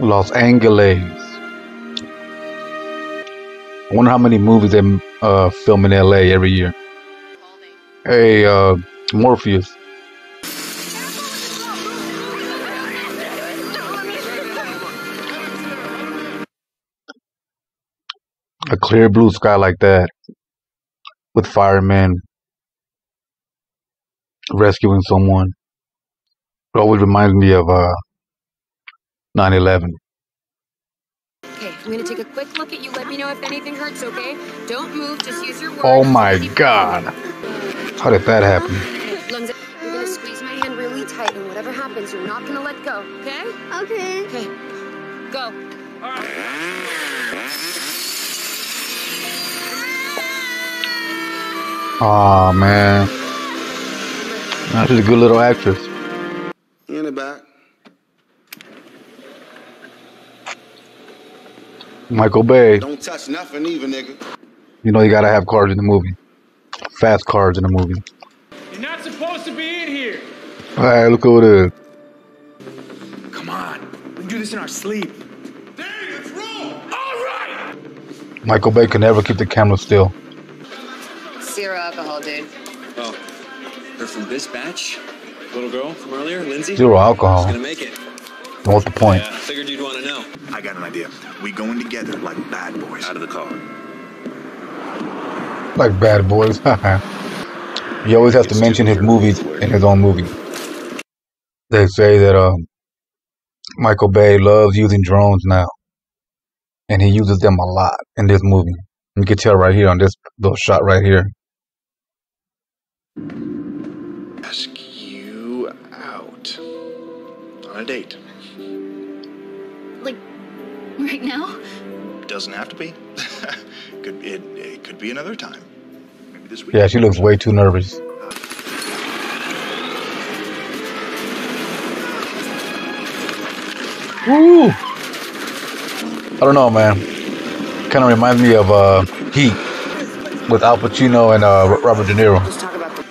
Los Angeles. I wonder how many movies they uh, film in LA every year. Hey, uh, Morpheus. A clear blue sky like that, with firemen rescuing someone, it always reminds me of uh, 9 11. Okay, I'm gonna take a quick look at you. Let me know if anything hurts, okay? Don't move, just use your oh words. Oh my Keep god. How did that happen? Okay, Lungs, you're gonna squeeze my hand really tight, and whatever happens, you're not gonna let go, okay? Okay. Okay, go. Aw, man. Nah, She's a good little actress. Michael Bay. Don't touch nothing either, nigga. You know you gotta have cars in the movie. Fast cars in the movie. You're not supposed to be in here. Hey, look who it is. Come on. We can do this in our sleep. Dang, it's wrong. All right. Michael Bay can never keep the camera still. Zero alcohol, dude. Oh, her from this batch? Little girl from earlier, Lindsay? Zero alcohol. Gonna make it. And What's the point? Yeah, figured you'd want to know. I got an idea. We going together like bad boys. Out of the car. Like Bad Boys. he always has to mention his movies in his own movie. They say that um, Michael Bay loves using drones now, and he uses them a lot in this movie. You can tell right here on this little shot right here. Ask you out on a date. Like, right now? Doesn't have to be. could it, it could be another time. Maybe this week. Yeah, she looks way too nervous. Woo! I don't know, man. Kind of reminds me of uh, Heat with Al Pacino and uh, Robert De Niro. Let's talk about the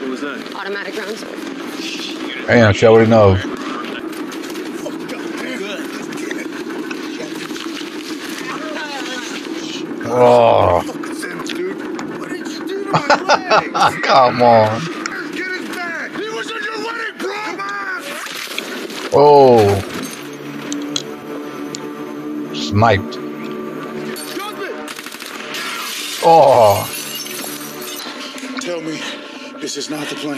What was that? automatic rounds. Damn, she already knows. Oh, Sense, dude. What did you do to my leg? come on. Get his back. He was on your leg, bro. Come on. Oh. Sniped. Oh. Tell me this is not the plan.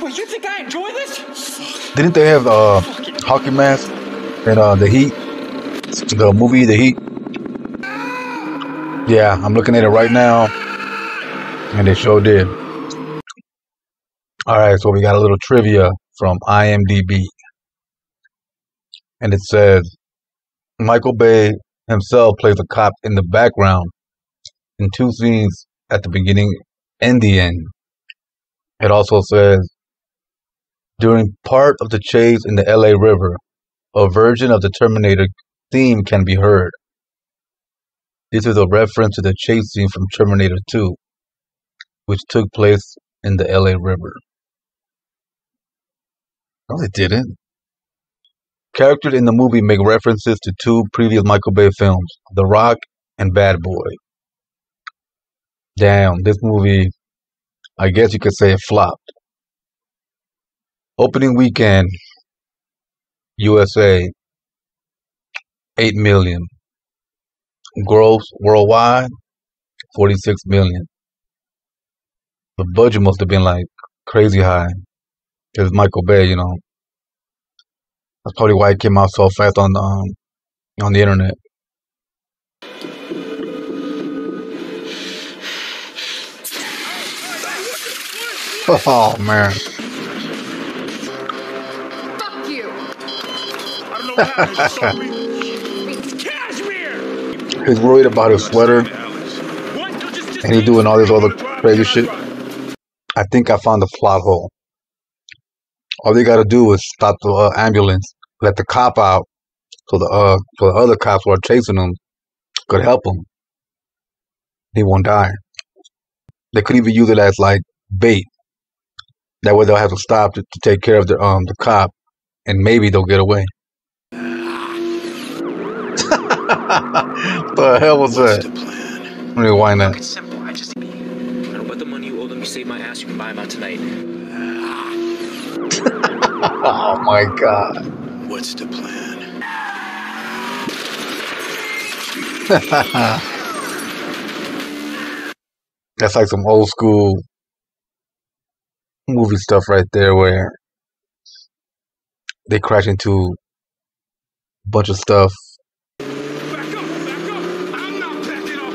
Wait, you think I enjoy this? Didn't they have uh, hockey mask and uh, the Heat? The movie, The Heat? Yeah, I'm looking at it right now. And they sure did. Alright, so we got a little trivia from IMDb. And it says Michael Bay himself plays a cop in the background in two scenes at the beginning and the end. It also says during part of the chase in the LA River, a version of the Terminator theme can be heard. This is a reference to the chase scene from Terminator 2, which took place in the LA River. No, they didn't. Characters in the movie make references to two previous Michael Bay films, The Rock and Bad Boy. Damn, this movie, I guess you could say it flopped. Opening weekend, USA, 8 million. Gross worldwide, 46 million. The budget must have been like crazy high. It's Michael Bay, you know. That's probably why it came out so fast on um, on the internet. Oh man. Fuck you! He's worried about his sweater and he's doing all this other crazy shit. I think I found the plot hole. All they gotta do is stop the uh, ambulance, let the cop out, so the uh, so the other cops who are chasing him could help him. He won't die. They could even use it as like bait. That way they'll have to stop to, to take care of the um the cop and maybe they'll get away. the hell was What's that? the plan? Rewind that. It's simple. I just. I don't bet the money you owe them. You save my ass. You can buy them out tonight. Oh my god. What's the plan? That's like some old school movie stuff right there where they crash into a bunch of stuff. Back up, back up. I'm not backing up.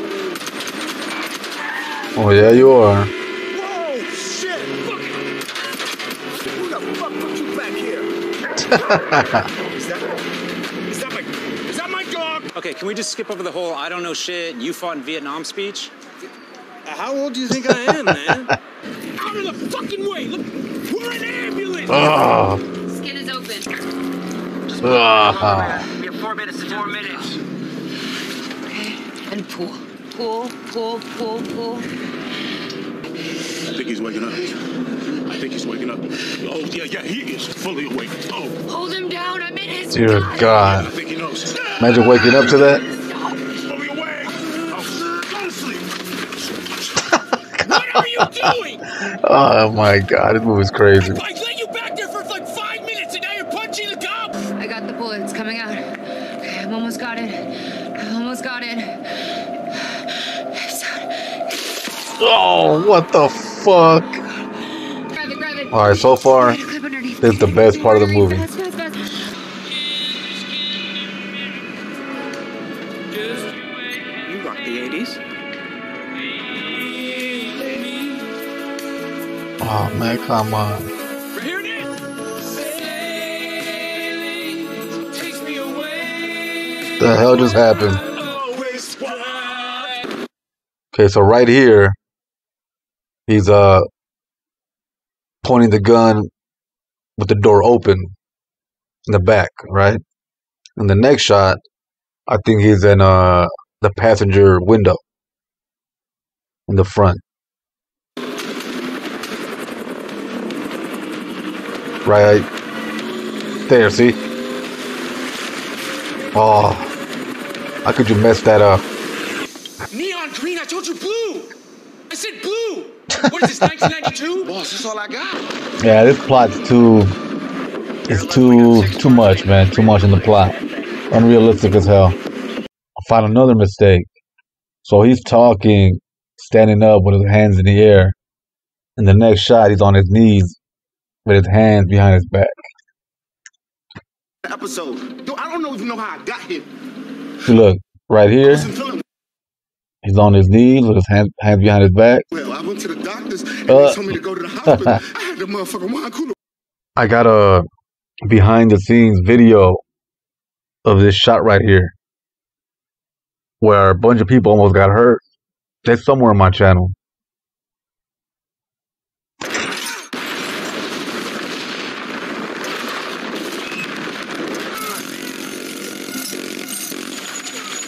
Oh yeah, you are. Whoa, shit. Fuck it. Who the fuck put you back here? is that, is that my, is that my dog? Okay, can we just skip over the whole I don't know shit, you fought in Vietnam speech? How old do you think I am, man? Out of the fucking way! Look, we're an ambulance! Oh, Skin is open. We have four minutes to four minutes. Okay, and pull. Pull, pull, pull, pull. I think he's waking up. I think he's waking up. Oh, yeah, yeah, he is fully awake. Oh, Hold him down. I'm in his Dear gut. I God. think he knows. Imagine waking up to that. He's fully awake. Oh, go to sleep. What are you doing? Oh my God, this movie's crazy. I let you back there for like five minutes and now you're punching the cop! I got the bullet. It's coming out. Okay, I've almost got it. I've almost got it. It's out. Oh, what the fuck? Grab it, grab it. All right, so far, this is the best part of the movie. You rock the 80s. Oh man, come on. Here it is! Takes me away. The hell just happened? Okay, so right here, he's uh pointing the gun with the door open in the back, right? And the next shot, I think he's in uh the passenger window in the front. Right there, see? Oh, how could you mess that up? Neon green, I told you blue! I said blue! What is this, 1992? Boss, that's all I got. Yeah, this plot's too. It's too too much, man. Too much in the plot. Unrealistic as hell. I found another mistake. So he's talking, standing up with his hands in the air. In the next shot, he's on his knees with his hands behind his back. Episode. Dude, I don't know even know how I got here. See, look right here. He's on his knees with his hands hands behind his back. well. I went to the doctors and Uh. told me to go to the hospital. I had the motherfucking wine cooler. I got a behind the scenes video of this shot right here where a bunch of people almost got hurt. That's somewhere on my channel.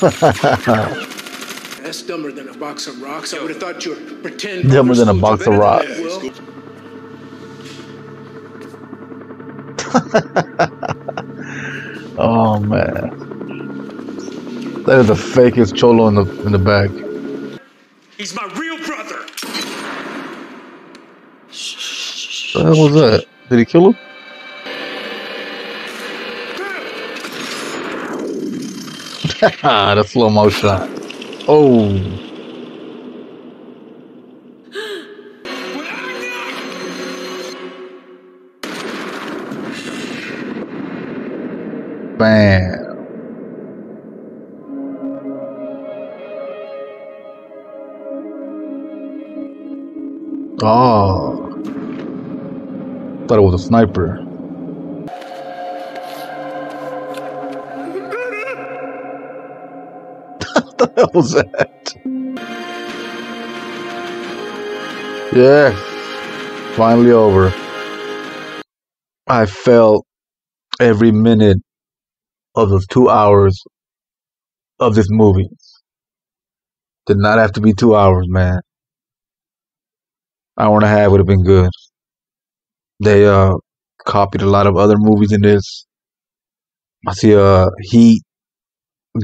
That's dumber than a box of rocks. I would have thought you were pretend. Dumber than a box of rocks. than. Oh man. That is the fakest cholo in the in the back. He's my real brother. What the hell was that? Did he kill him? the slow mo shot. Oh. Bam. Oh. Thought it was a sniper. The hell was that? Yeah. Finally over. I felt every minute of the two hours of this movie. Did not have to be two hours, man. Hour and a half would have been good. They uh copied a lot of other movies in this. I see uh, Heat,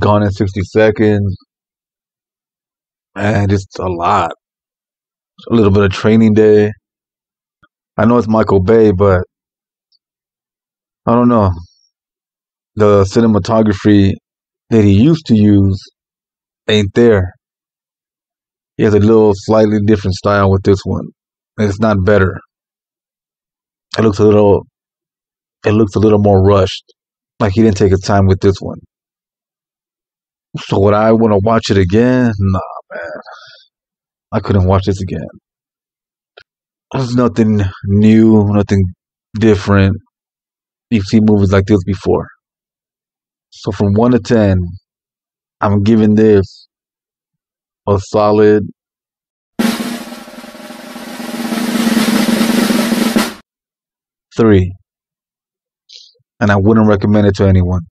Gone in 60 Seconds, and just a lot. A little bit of Training Day. I know it's Michael Bay, but I don't know. The cinematography that he used to use ain't there. He has a little slightly different style with this one. It's not better. It looks a little it looks a little more rushed. Like he didn't take his time with this one. So would I want to watch it again? Nah, man. I couldn't watch this again. There's nothing new, nothing different. You've seen movies like this before. So from one to ten, I'm giving this a solid three. And I wouldn't recommend it to anyone.